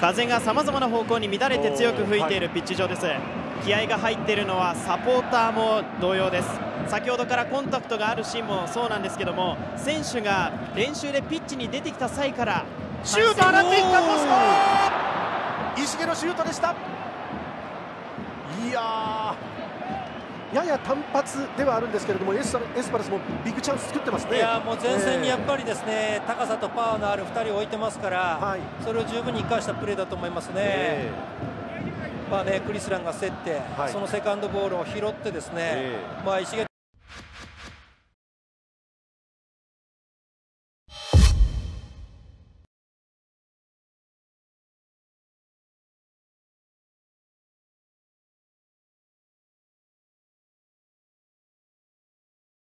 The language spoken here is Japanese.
風がさまざまな方向に乱れて強く吹いているピッチ上です、気合が入っているのはサポーターも同様です。先ほどからコンタクトがあるシーンもそうなんですけども選手が練習でピッチに出てきた際からシュート放っていったポスト。石毛のシュートでした。いややや単発ではあるんですけれどもエスエスパルスもビッグチャンス作ってますね。いやもう前線にやっぱりですね、えー、高さとパワーのある2人を置いてますから、はい、それを十分に生かしたプレーだと思いますね。えーまあね、クリスランが競って、はい、そのセカンドボールを拾ってですね、えー、まあ石